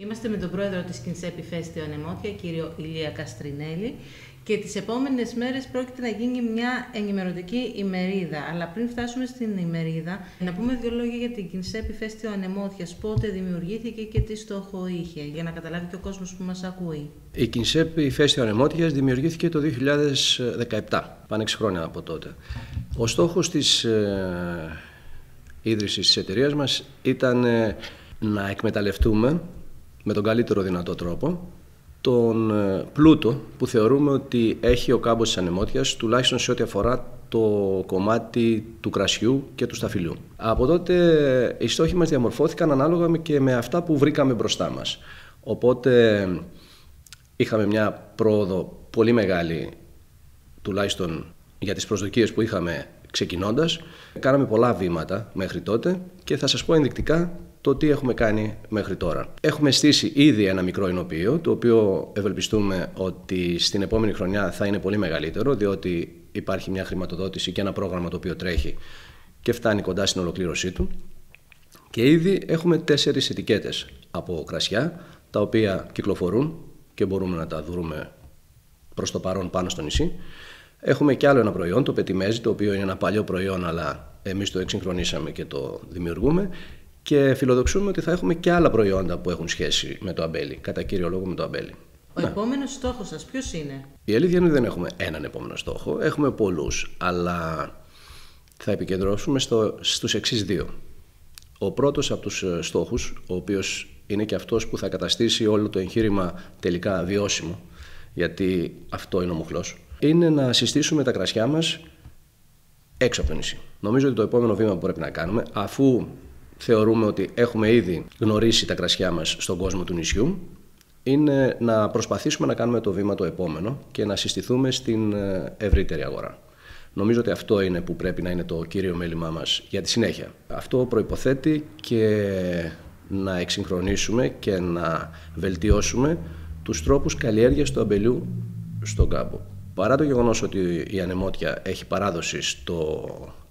Είμαστε με τον πρόεδρο της Κινσέπη Φέστιο Ανεμότια, κύριο Ηλία Καστρινέλη, και τις επόμενες μέρες πρόκειται να γίνει μια ενημερωτική ημερίδα. Αλλά πριν φτάσουμε στην ημερίδα, να πούμε δύο λόγια για την Κινσέπη Φέστιο Ανεμότιας, πότε δημιουργήθηκε και τι στόχο είχε, για να καταλάβει και ο κόσμος που μας ακούει. Η Κινσέπη Φέστιο Ανεμότιας δημιουργήθηκε το 2017, πάνε 6 χρόνια από τότε. Ο στόχος της ε, ίδρυσης της εταιρείας μας ήταν ε, να εκμεταλλευτούμε με τον καλύτερο δυνατό τρόπο τον ε, πλούτο που θεωρούμε ότι έχει ο κάμπος της Ανεμότιας τουλάχιστον σε ό,τι αφορά το κομμάτι του κρασιού και του σταφυλιού. Από τότε οι στόχοι μας διαμορφώθηκαν ανάλογα και με αυτά που βρήκαμε μπροστά μας. Οπότε είχαμε μια πρόοδο πολύ μεγάλη τουλάχιστον για τις προσδοκίες που είχαμε ξεκινώντας. Κάναμε πολλά βήματα μέχρι τότε και θα σας πω ενδεικτικά το τι έχουμε κάνει μέχρι τώρα. Έχουμε στήσει ήδη ένα μικρό εινοποιείο, το οποίο ευελπιστούμε ότι στην επόμενη χρονιά θα είναι πολύ μεγαλύτερο, διότι υπάρχει μια χρηματοδότηση και ένα πρόγραμμα το οποίο τρέχει και φτάνει κοντά στην ολοκλήρωσή του. Και ήδη έχουμε τέσσερις ετικέτες από κρασιά, τα οποία κυκλοφορούν και μπορούμε να τα δούμε προς το παρόν πάνω στο νησί. Έχουμε και άλλο ένα προϊόν, το πετιμέζι, το οποίο είναι ένα παλιό προϊόν, αλλά εμείς το εξυγχρονίσαμε και το δημιουργούμε και φιλοδοξούμε ότι θα έχουμε και άλλα προϊόντα που έχουν σχέση με το αμπέλι, κατά κύριο λόγο με το αμπέλι. Ο ναι. επόμενος στόχος σας ποιος είναι, Η αλήθεια είναι ότι δεν έχουμε έναν επόμενο στόχο. Έχουμε πολλούς, αλλά θα επικεντρώσουμε στο, στους εξής δύο. Ο πρώτος από τους ε, στόχους, ο οποίος είναι και αυτός που θα καταστήσει όλο το εγχείρημα τελικά βιώσιμο, γιατί αυτό είναι ο μοχλός, είναι να συστήσουμε τα κρασιά μας έξω από το νησί. Νομίζω ότι το επόμενο βήμα που πρέπει να κάνουμε, αφού θεωρούμε ότι έχουμε ήδη γνωρίσει τα κρασιά μας στον κόσμο του νησιού είναι να προσπαθήσουμε να κάνουμε το βήμα το επόμενο και να συστηθούμε στην ε, ευρύτερη αγορά. Νομίζω ότι αυτό είναι που πρέπει να είναι το κύριο μέλημά μας για τη συνέχεια. Αυτό προϋποθέτει και να εξυγχρονίσουμε και να βελτιώσουμε τους τρόπους καλλιέργειας του αμπελιού στον κάμπο. Παρά το γεγονός ότι η ανεμότια έχει παράδοση στο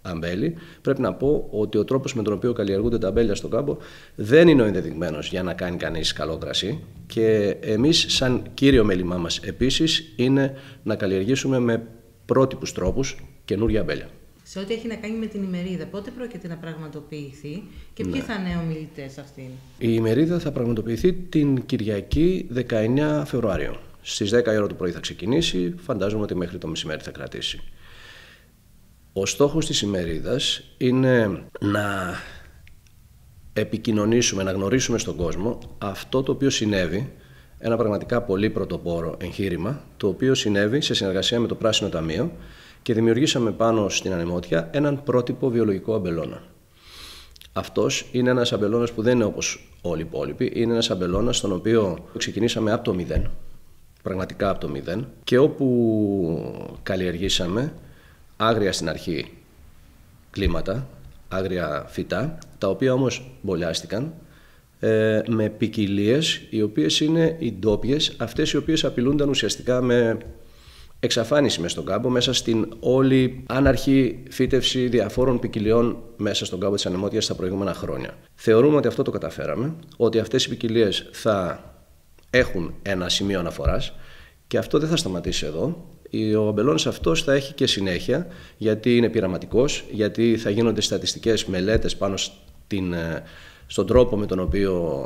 αμπέλι, πρέπει να πω ότι ο τρόπος με τον οποίο καλλιεργούνται τα αμπέλια στον κάμπο δεν είναι ο ενδεδειγμένος για να κάνει κανείς καλό κρασί. Και εμείς, σαν κύριο μέλημά μας, επίσης, είναι να καλλιεργήσουμε με πρότυπους τρόπους καινούργια αμπέλια. Σε ό,τι έχει να κάνει με την ημερίδα, πότε πρόκειται να πραγματοποιηθεί και ποιοι ναι. θα είναι ομιλητές αυτήν; Η ημερίδα θα πραγματοποιηθεί την Κυριακή 19 Φεβρουάριο. Στις 10 η ώρα το πρωί θα ξεκινήσει, φαντάζομαι ότι μέχρι το μεσημέρι θα κρατήσει. Ο στόχος της ημερίδας είναι να επικοινωνήσουμε, να γνωρίσουμε στον κόσμο αυτό το οποίο συνέβη, ένα πραγματικά πολύ πρωτοπόρο εγχείρημα, το οποίο συνέβη σε συνεργασία με το Πράσινο Ταμείο και δημιουργήσαμε πάνω στην ανεμότια έναν πρότυπο βιολογικό αμπελώνα. Αυτός είναι ένας αμπελώνας που δεν είναι όπως όλοι οι υπόλοιποι, είναι ένας αμπελώνας στον οποίο ξεκινήσαμε από το μηδέν, πραγματικά από το μηδέν και όπου καλλιεργήσαμε άγρια στην αρχή κλίματα, άγρια φυτά, τα οποία όμως μπολιάστηκαν ε, με ποικιλίες οι οποίες είναι οι ντόπιες, αυτές οι οποίες απειλούνταν ουσιαστικά με εξαφάνιση μέσα στον κάμπο, μέσα στην όλη άναρχη φύτευση διαφόρων ποικιλιών μέσα στον κάμπο της ανεμότιας στα προηγούμενα χρόνια. Θεωρούμε ότι αυτό το καταφέραμε, ότι αυτές οι ποικιλίες θα έχουν ένα σημείο αναφοράς και αυτό δεν θα σταματήσει εδώ. Ο αμπελώνης αυτός θα έχει και συνέχεια γιατί είναι πειραματικός, γιατί θα γίνονται στατιστικές μελέτες πάνω στην, ε, στον τρόπο με τον οποίο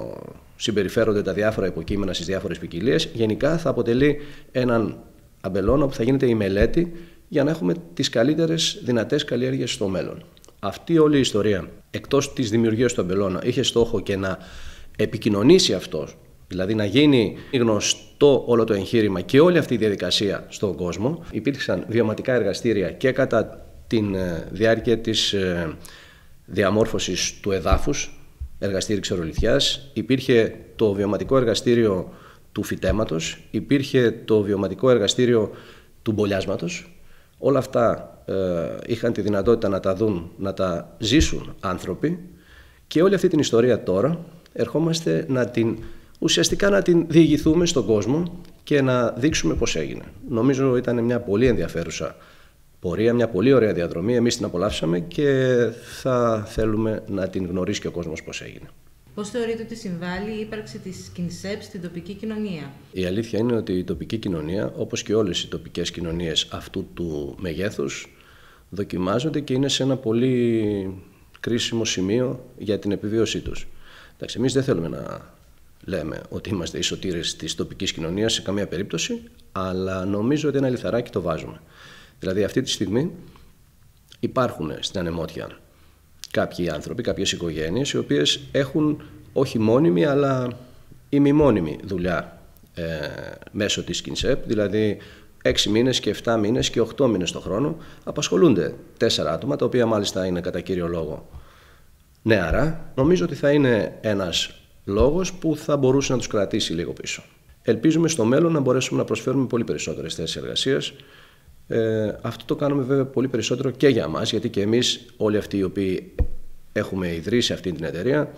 συμπεριφέρονται τα διάφορα υποκείμενα στις διάφορες ποικιλίες. Γενικά θα αποτελεί έναν αμπελώνα που θα γίνεται η μελέτη για να έχουμε τις καλύτερες δυνατές καλλιέργειες στο μέλλον. Αυτή όλη η ιστορία, εκτός της δημιουργίας του αμπελώνα, είχε στόχο και να επικοινωνήσει αυτός Δηλαδή να γίνει γνωστό όλο το εγχείρημα και όλη αυτή η διαδικασία στον κόσμο. Υπήρξαν βιωματικά εργαστήρια και κατά τη ε, διάρκεια της ε, διαμόρφωσης του εδάφους, εργαστήρι ξερολιθιάς. Υπήρχε το βιωματικό εργαστήριο του φυτέματος, υπήρχε το βιωματικό εργαστήριο του μπολιάσματος. Όλα αυτά ε, είχαν τη δυνατότητα να τα δουν, να τα ζήσουν άνθρωποι και όλη αυτή την ιστορία τώρα ερχόμαστε να την ουσιαστικά να την διηγηθούμε στον κόσμο και να δείξουμε πώς έγινε. Νομίζω ήταν μια πολύ ενδιαφέρουσα πορεία, μια πολύ ωραία διαδρομή. Εμείς την απολαύσαμε και θα θέλουμε να την γνωρίσει και ο κόσμος πώς έγινε. Πώς θεωρείτε ότι συμβάλλει η ύπαρξη της ΚΙΝΣΕΠ στην τοπική κοινωνία; Η αλήθεια είναι ότι η τοπική κοινωνία, όπως και όλες οι τοπικές κοινωνίες αυτού του μεγέθους, δοκιμάζονται και είναι σε ένα πολύ κρίσιμο σημείο για την επιβίωσή τους. Εντάξει, εμείς δεν θέλουμε να λέμε ότι είμαστε οι σωτήρες της τοπικής κοινωνίας σε καμία περίπτωση, αλλά νομίζω ότι ένα λιθαράκι το βάζουμε. Δηλαδή αυτή τη στιγμή υπάρχουν στην Ανεμότια κάποιοι άνθρωποι, κάποιες οικογένειες, οι οποίες έχουν όχι μόνιμη αλλά ημιμόνιμη δουλειά ε, μέσω της ΚΙΝΣΕΠ, δηλαδή 6 μήνες και 7 μήνες και 8 μήνες το χρόνο απασχολούνται τέσσερα άτομα, τα οποία μάλιστα είναι κατά κύριο λόγο νεαρά. Νομίζω ότι θα είναι ένας λόγος που θα μπορούσε να τους κρατήσει λίγο πίσω. Ελπίζουμε στο μέλλον να μπορέσουμε να προσφέρουμε πολύ περισσότερες θέσεις εργασίας. Ε, αυτό το κάνουμε βέβαια πολύ περισσότερο και για μας, γιατί και εμείς όλοι αυτοί οι οποίοι έχουμε ιδρύσει αυτή την εταιρεία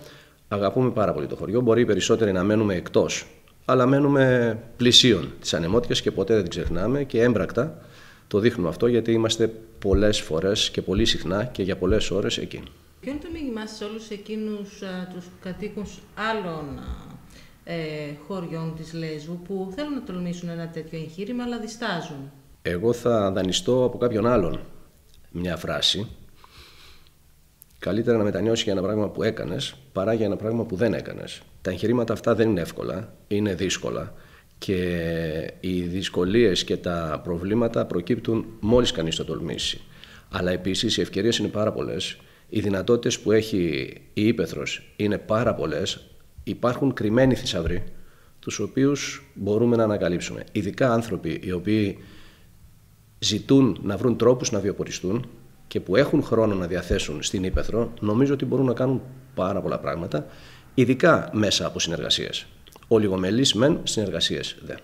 αγαπούμε πάρα πολύ το χωριό. Μπορεί οι περισσότεροι να μένουμε εκτός, αλλά μένουμε πλησίων της ανεμότικας και ποτέ δεν την ξεχνάμε και έμπρακτα το δείχνουμε αυτό γιατί είμαστε πολλές φορές και πολύ συχνά και για πολλές ώρες εκεί. Ποιο είναι το μήνυμά σε όλους εκείνους α, τους κατοίκους άλλων ε, χωριών της Λέσβου που θέλουν να τολμήσουν ένα τέτοιο εγχείρημα αλλά διστάζουν; Εγώ θα δανειστώ από κάποιον άλλον μια φράση. Καλύτερα να μετανιώσεις για ένα πράγμα που έκανες παρά για ένα πράγμα που δεν έκανες. Τα εγχειρήματα αυτά δεν είναι εύκολα, είναι δύσκολα και οι δυσκολίες και τα προβλήματα προκύπτουν μόλις κανείς το τολμήσει. Αλλά επίσης οι ευκαιρίες είναι πάρα πολλές οι δυνατότητες που έχει η Ήπεθρος είναι πάρα πολλές. Υπάρχουν κρυμμένοι θησαυροί, τους οποίους μπορούμε να ανακαλύψουμε. Ειδικά άνθρωποι οι οποίοι ζητούν να βρουν τρόπους να βιοποριστούν και που έχουν χρόνο να διαθέσουν στην Ήπεθρο, νομίζω ότι μπορούν να κάνουν πάρα πολλά πράγματα, ειδικά μέσα από συνεργασίες. Ολιγομελείς μεν, συνεργασίες δε.